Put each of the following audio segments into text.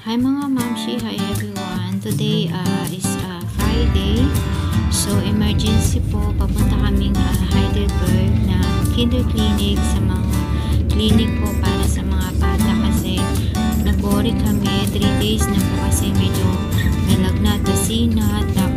Hi mga mamshi, hi everyone. Today uh, is uh, Friday. So emergency po, papunta kaming uh, Heidelberg na kinder clinic sa mga clinic po para sa mga bata kasi nag-worry kami. 3 days na po kasi medyo nalagnat, tasina, tapos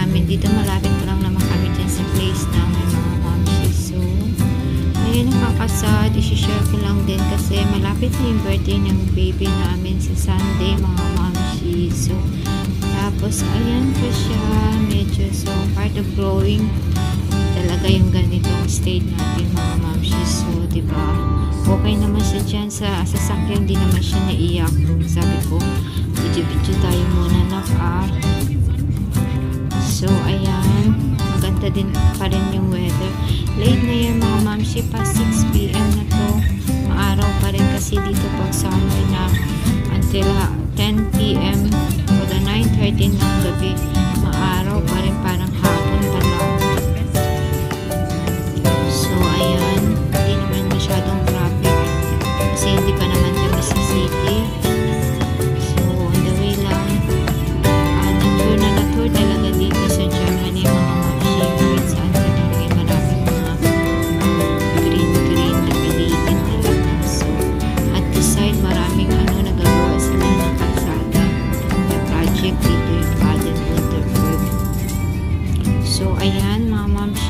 namin. Dito malapit pa lang naman kami dyan sa place namin mga mamsi. So, ayun nakakasad. I-share ko lang din kasi malapit na yung birthday ng baby namin sa Sunday mga mamsi. So, tapos ayan pa siya. Medyo so part of growing talaga yung ganitong state natin mga mamsi. So, di ba okay naman siya dyan sa sasakyan. Di naman siya naiyak. Sabi ko, video-video tayo muna na ah. Din pa rin yung weather. Late na yan mga mamsi pa 6pm na to. Maaraw pa rin kasi dito pag summer na until ha- 10pm o the 9.30 ng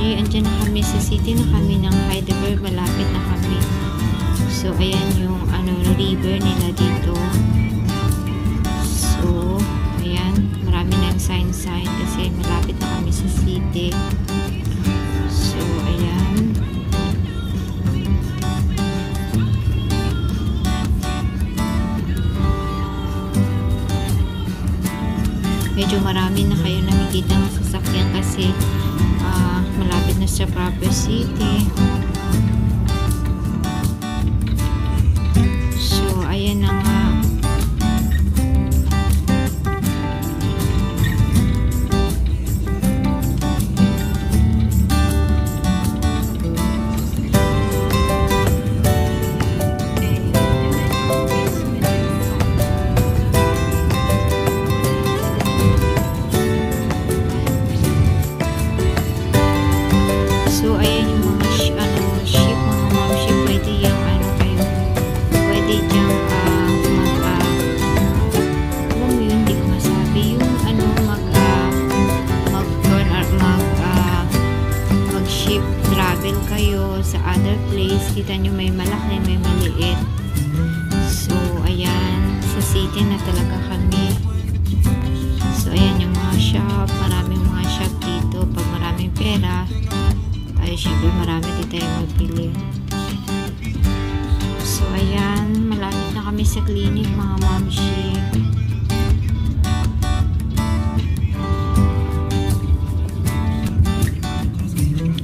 mamshi. Andyan na kami sa city na kami ng Heidelberg. Malapit na kami. So, ayan yung ano, river nila dito. So, ayan, marami yung sign-sign kasi malapit na kami sa city. So, ayan. Medyo marami na kayo nakikita ng sasakyan kasi malapit na sa proper city. City na talaga kami. So, ayan yung mga shop. Maraming mga shop dito. Pag maraming pera, tayo syempre marami din tayo magpili. So, ayan. Malapit na kami sa clinic, mga mamshi.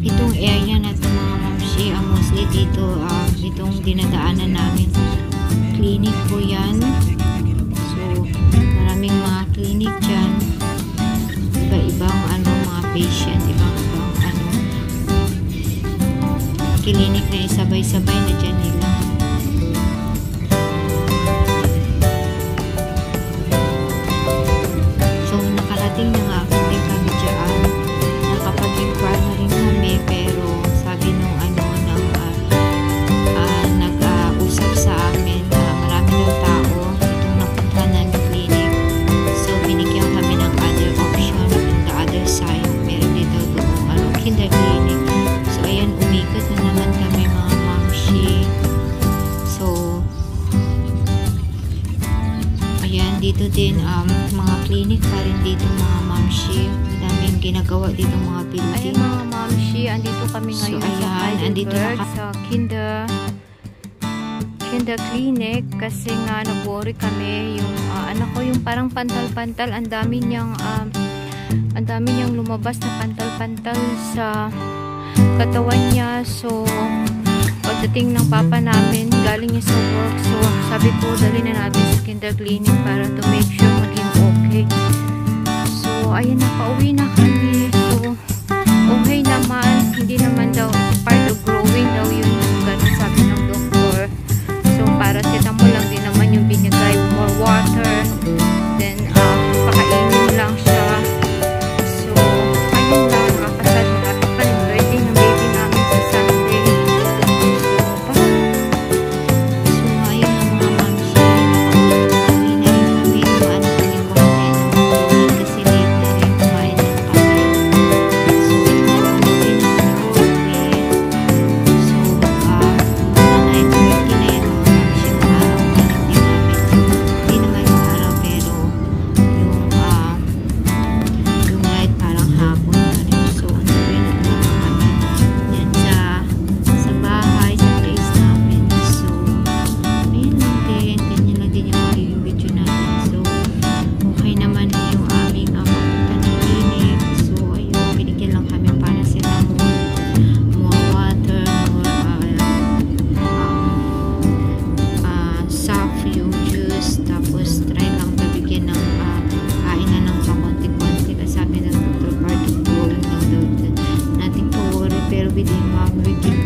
Itong area na to mga mamshi, ang mostly dito, ah, itong dinadaanan namin. Clinic po yan. Clinic dyan. Iba-ibang ano, mga patient, ibang-ibang ano, clinic na isabay-sabay na dyan nila. Din, um, mga clinic pa rin dito mga mamshi. Daming ginagawa dito mga building. Ayun mga mamshi, andito kami So, ngayon sa ayan, andito na sa Kinder Kinder Clinic kasi nga nag-worry kami yung ah, anak ko yung parang pantal-pantal ang dami niyang um, ang dami niyang lumabas na pantal-pantal sa katawan niya so pagdating ng papa namin galing niya sa work. So sabi ko dali na natin sa Kinder Clinic para to make sure maging okay. So ayun na pauwi na kami growing